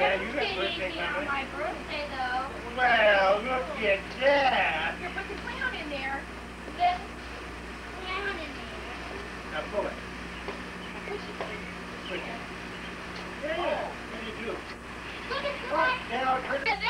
Yeah, you got birthday coming. my birthday, though. Well, look at that. Here, put the clown in there. The clown in there. Now pull it. Push it. Push it. Yeah. What do you do? Look at the Now turn it.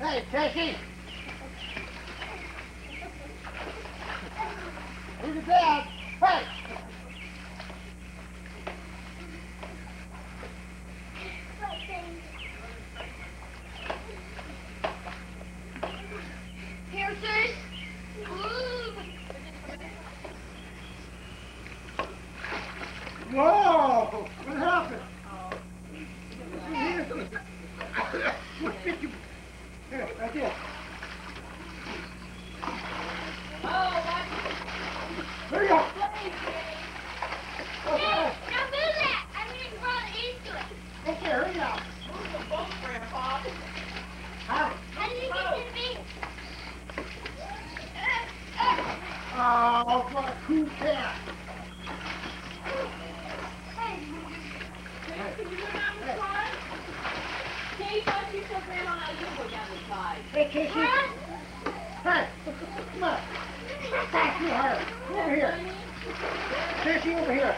Hey, Tracy! Who's the bad? Hey! Whoa! Oh, what a cool cat. Hey, go down the side? Casey. Hey, come on. Thank you, her. Over here. Casey, over here.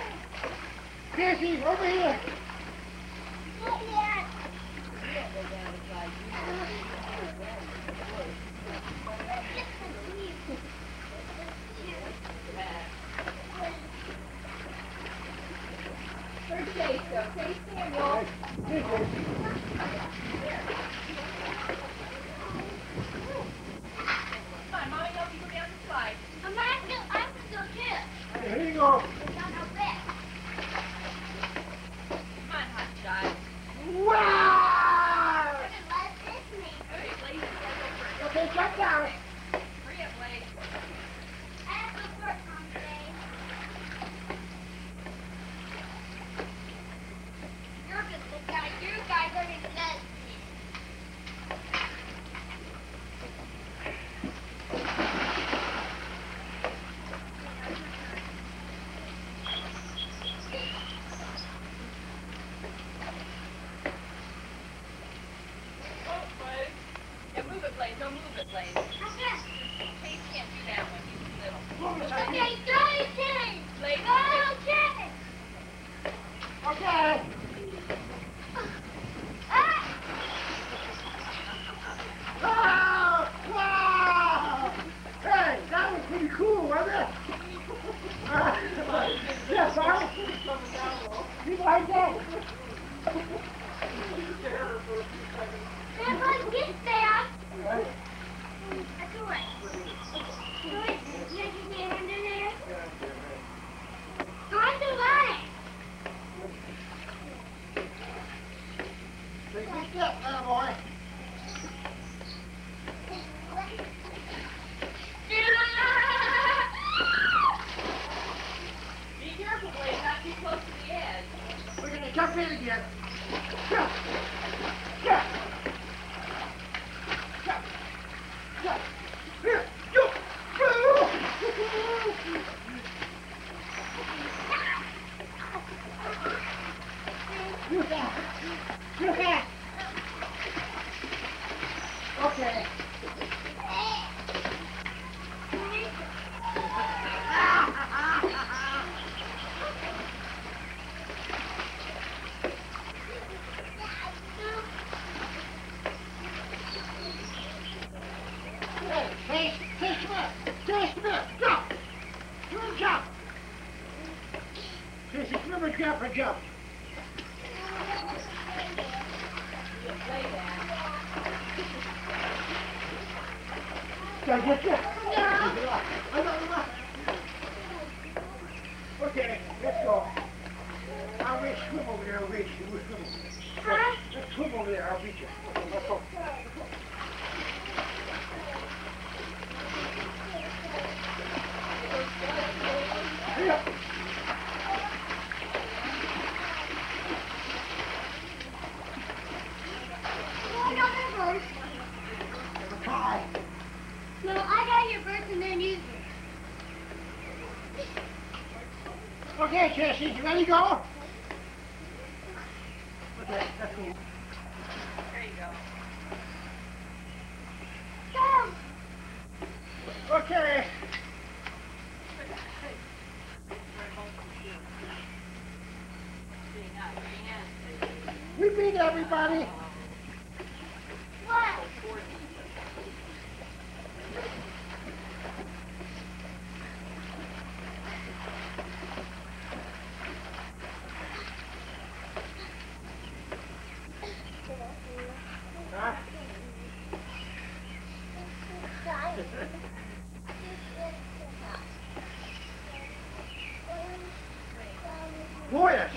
Casey, over here. Okay, let's go. I'll reach, swim over there, I'll reach you. We'll swim. Let's swim over there, I'll reach you. Okay, Cassie, you ready to go? Okay, that's cool. There you go. Go. Okay. We beat everybody. What? Huh?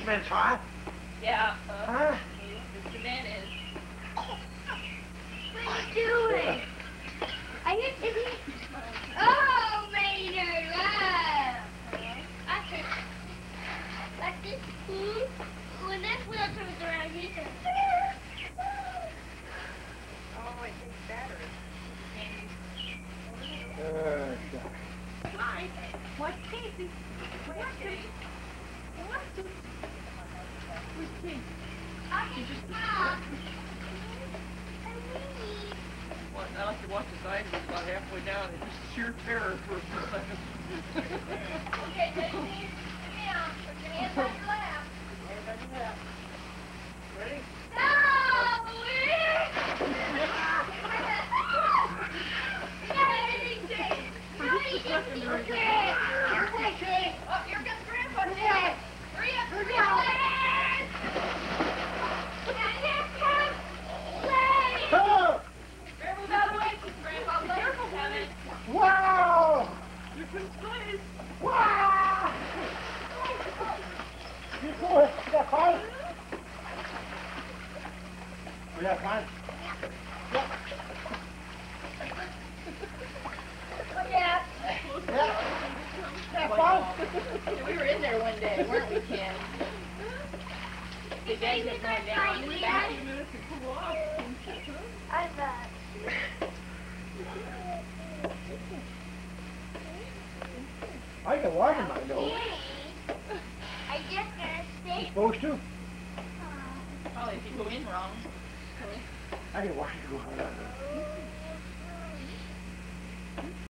Boy, that smells. Yeah, uh, Huh? the cement is. What are you doing? Are you busy? Oh, Maynard! Wow. I can. Like this. Hmm? When this wheel turns around, he can. Oh, it takes battery. Uh, shucks. What, Casey? What, Casey? What? Casey? Well, I like to watch the side, about halfway down, it's just sheer terror for a few seconds. Okay, Casey. Sit down. Put your hands on your lap. Ready? Oh, here comes Grandpa now. Hurry up, hurry up. Oh! Grandpa's out of the way, Grandpa, careful coming. Wow! Here comes Blaze. Wow! You cool? You got fun? We got fun? Yep. Yeah. Yep. Got fun? We were in there one day, weren't we, Ken? The day was going down, we back a few minutes to cool off. I bet. I got water in my nose. I just gonna You stay. supposed to? Probably if you go in wrong. I didn't want to go.